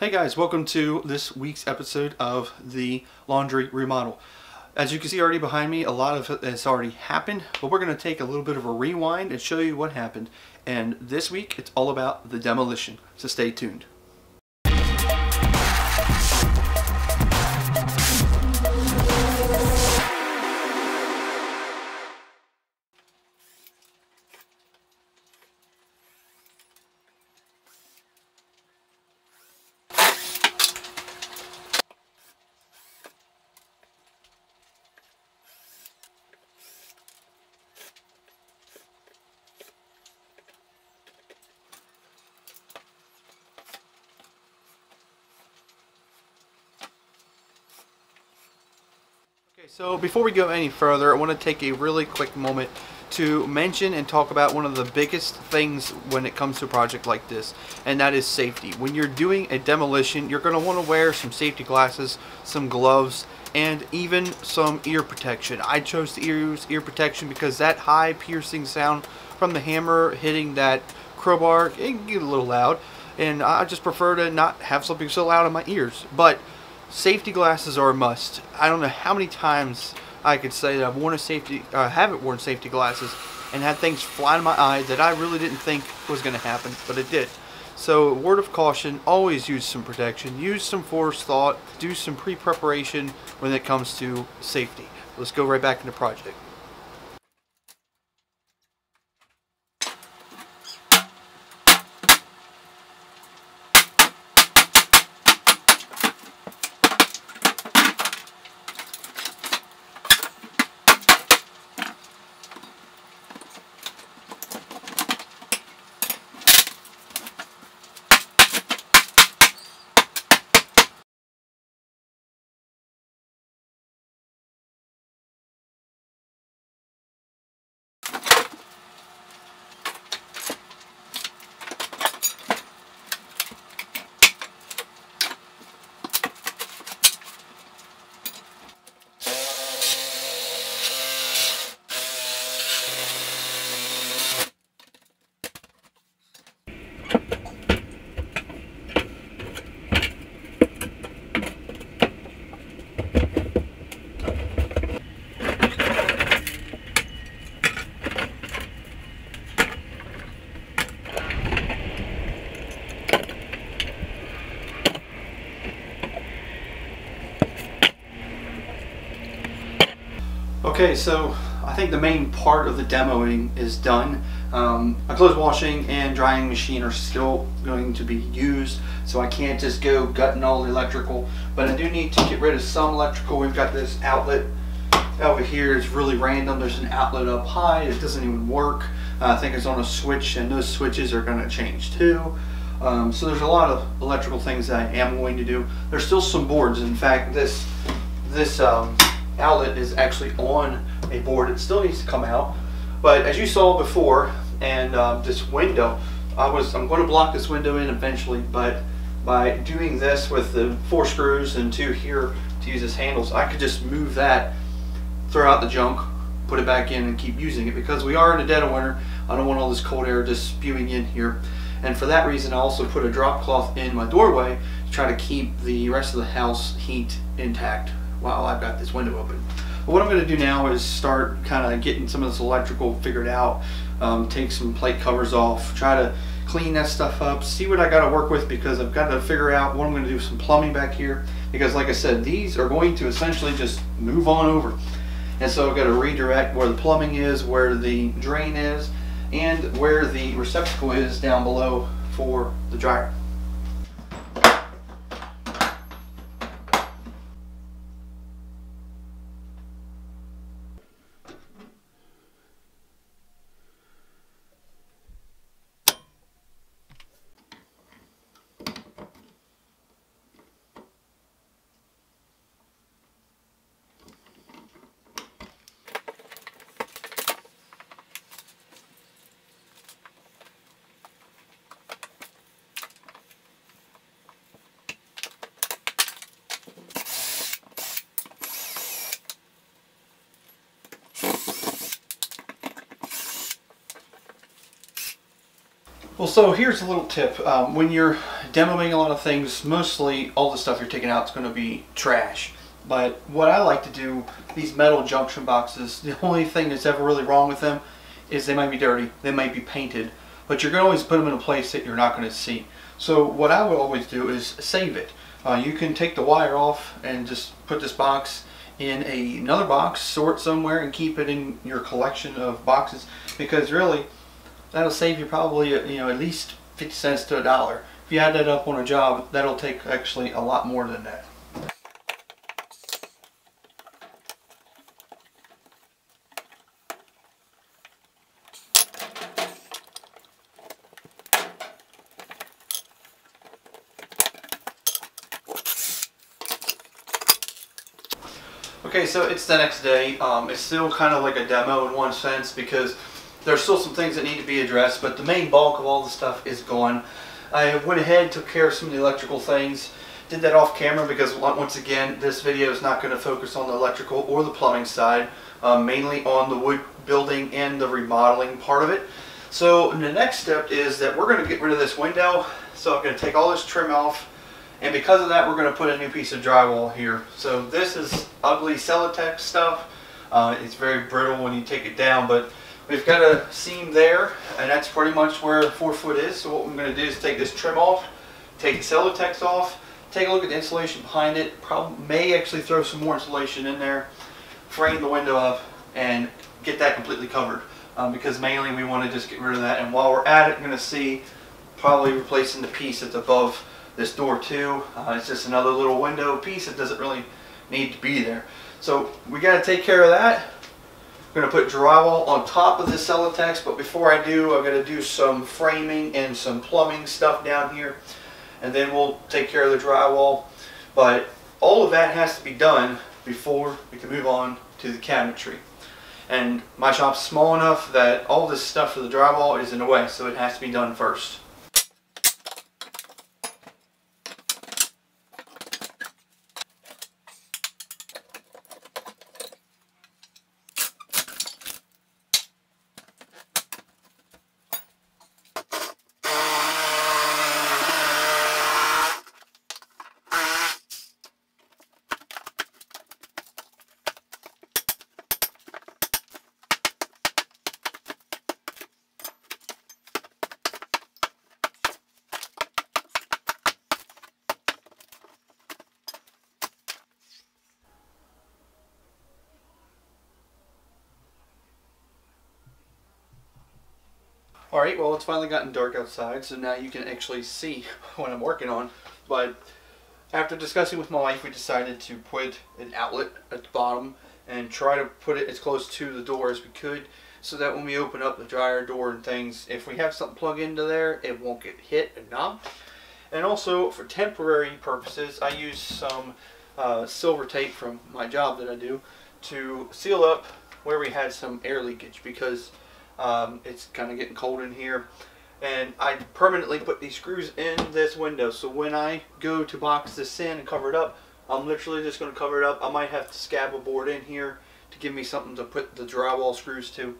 Hey guys, welcome to this week's episode of the laundry remodel. As you can see already behind me, a lot of has already happened, but we're going to take a little bit of a rewind and show you what happened. And this week, it's all about the demolition, so stay tuned. Okay, so before we go any further, I want to take a really quick moment to mention and talk about one of the biggest things when it comes to a project like this, and that is safety. When you're doing a demolition, you're going to want to wear some safety glasses, some gloves, and even some ear protection. I chose to use ear protection because that high piercing sound from the hammer hitting that crowbar, it can get a little loud, and I just prefer to not have something so loud in my ears. But safety glasses are a must. I don't know how many times I could say that I've worn a safety, uh, haven't worn safety glasses, and had things fly in my eyes that I really didn't think was going to happen, but it did. So, word of caution: always use some protection, use some forethought, do some pre-preparation when it comes to safety. Let's go right back into project. Okay, so I think the main part of the demoing is done. Um, my clothes washing and drying machine are still going to be used, so I can't just go gutting all the electrical. But I do need to get rid of some electrical. We've got this outlet over here. It's really random. There's an outlet up high. It doesn't even work. Uh, I think it's on a switch, and those switches are going to change too. Um, so there's a lot of electrical things that I am going to do. There's still some boards. In fact, this this um, outlet is actually on a board. It still needs to come out. But as you saw before, and um, this window, I was I'm going to block this window in eventually, but by doing this with the four screws and two here to use as handles, I could just move that, throw out the junk, put it back in and keep using it because we are in the dead of winter. I don't want all this cold air just spewing in here. And for that reason, I also put a drop cloth in my doorway to try to keep the rest of the house heat intact while I've got this window open. But what I'm going to do now is start kind of getting some of this electrical figured out, um, take some plate covers off, try to clean that stuff up, see what I got to work with because I've got to figure out what I'm going to do with some plumbing back here because like I said, these are going to essentially just move on over. And so I've got to redirect where the plumbing is, where the drain is, and where the receptacle is down below for the dryer. Well, so here's a little tip. Um, when you're demoing a lot of things, mostly all the stuff you're taking out is going to be trash. But what I like to do, these metal junction boxes, the only thing that's ever really wrong with them is they might be dirty, they might be painted, but you're going to always put them in a place that you're not going to see. So what I would always do is save it. Uh, you can take the wire off and just put this box in a, another box, sort somewhere, and keep it in your collection of boxes because really that'll save you probably you know at least 50 cents to a dollar. If you add that up on a job, that'll take actually a lot more than that. Okay, so it's the next day. Um, it's still kind of like a demo in one sense because there's still some things that need to be addressed, but the main bulk of all the stuff is gone. I went ahead, took care of some of the electrical things, did that off camera because once again, this video is not going to focus on the electrical or the plumbing side, um, mainly on the wood building and the remodeling part of it. So the next step is that we're going to get rid of this window. So I'm going to take all this trim off, and because of that, we're going to put a new piece of drywall here. So this is ugly Celotex stuff. Uh, it's very brittle when you take it down, but We've got a seam there, and that's pretty much where the four foot is. So what I'm going to do is take this trim off, take the Celotex off, take a look at the insulation behind it. Probably may actually throw some more insulation in there, frame the window up, and get that completely covered. Um, because mainly we want to just get rid of that. And while we're at it, I'm going to see probably replacing the piece that's above this door too. Uh, it's just another little window piece that doesn't really need to be there. So we got to take care of that. I'm going to put drywall on top of this Celotex, but before I do, I'm going to do some framing and some plumbing stuff down here, and then we'll take care of the drywall. But all of that has to be done before we can move on to the cabinetry. And my shop's small enough that all this stuff for the drywall is in the way, so it has to be done first. Alright, well it's finally gotten dark outside, so now you can actually see what I'm working on. But after discussing with my wife, we decided to put an outlet at the bottom and try to put it as close to the door as we could so that when we open up the dryer door and things, if we have something plugged into there, it won't get hit and knocked. And also, for temporary purposes, I use some uh, silver tape from my job that I do to seal up where we had some air leakage because um, it's kind of getting cold in here. And I permanently put these screws in this window. So when I go to box this in and cover it up, I'm literally just going to cover it up. I might have to scab a board in here to give me something to put the drywall screws to.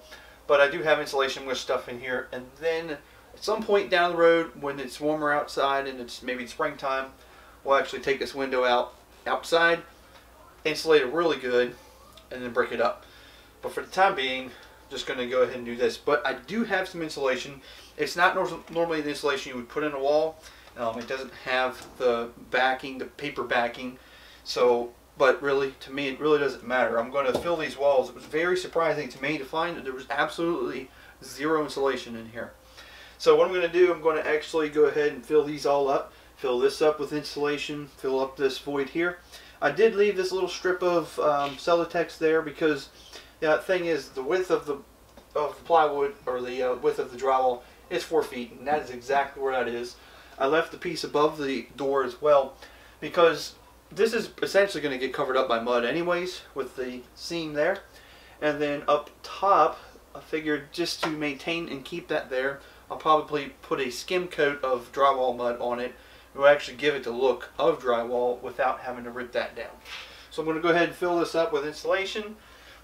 But I do have insulation with stuff in here. And then at some point down the road, when it's warmer outside and it's maybe springtime, we'll actually take this window out outside, insulate it really good, and then break it up. But for the time being, just going to go ahead and do this. But I do have some insulation. It's not normally the insulation you would put in a wall. Um, it doesn't have the backing, the paper backing. So, but really, to me, it really doesn't matter. I'm going to fill these walls. It was very surprising to me to find that there was absolutely zero insulation in here. So what I'm going to do, I'm going to actually go ahead and fill these all up. Fill this up with insulation, fill up this void here. I did leave this little strip of um, Celotex there because the thing is, the width of the of the plywood or the uh, width of the drywall is four feet, and that is exactly where that is. I left the piece above the door as well because this is essentially going to get covered up by mud anyways with the seam there. And then up top, I figured just to maintain and keep that there, I'll probably put a skim coat of drywall mud on it. It will actually give it the look of drywall without having to rip that down. So I'm going to go ahead and fill this up with insulation.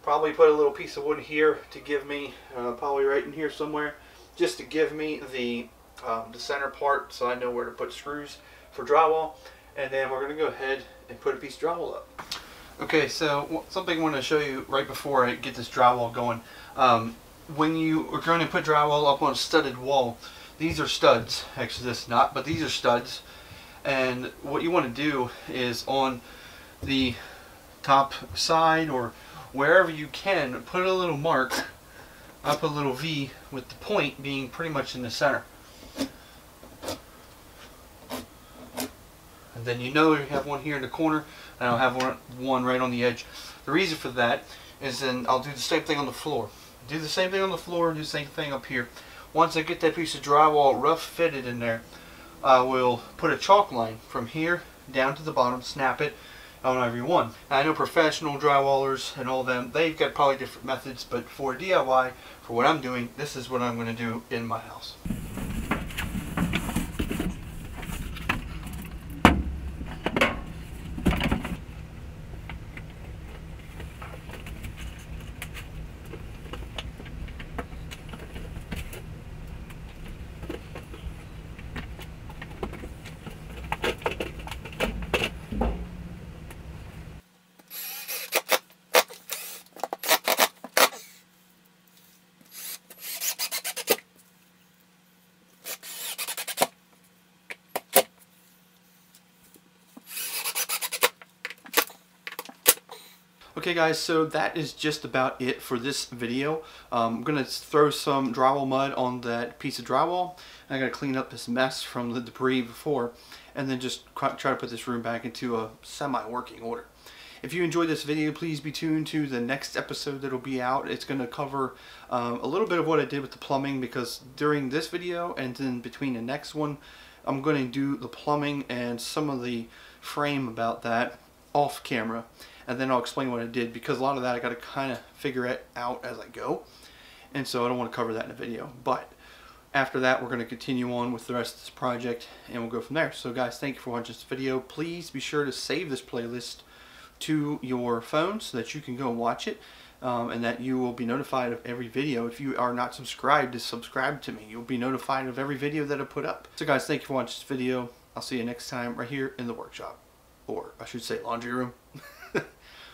Probably put a little piece of wood here to give me, uh, probably right in here somewhere, just to give me the um, the center part so I know where to put screws for drywall. And then we're going to go ahead and put a piece of drywall up. Okay, so something I want to show you right before I get this drywall going. Um, when you are going to put drywall up on a studded wall, these are studs. Actually, this is not, but these are studs. And what you want to do is on the top side or wherever you can, put a little mark up a little V with the point being pretty much in the center. And then you know you have one here in the corner and I'll have one, one right on the edge. The reason for that is then I'll do the same thing on the floor. Do the same thing on the floor, do the same thing up here. Once I get that piece of drywall rough fitted in there, I will put a chalk line from here down to the bottom, snap it on every one. I know professional drywallers and all them, they've got probably different methods, but for DIY, for what I'm doing, this is what I'm going to do in my house. Okay guys, so that is just about it for this video. Um, I'm going to throw some drywall mud on that piece of drywall. I'm going to clean up this mess from the debris before and then just try to put this room back into a semi-working order. If you enjoyed this video, please be tuned to the next episode that'll be out. It's going to cover um, a little bit of what I did with the plumbing because during this video and then between the next one, I'm going to do the plumbing and some of the frame about that off camera and then I'll explain what I did because a lot of that I got to kind of figure it out as I go and so I don't want to cover that in a video but after that we're going to continue on with the rest of this project and we'll go from there so guys thank you for watching this video please be sure to save this playlist to your phone so that you can go watch it um, and that you will be notified of every video. If you are not subscribed, to subscribe to me. You'll be notified of every video that I put up. So guys, thank you for watching this video. I'll see you next time right here in the workshop. Or I should say laundry room.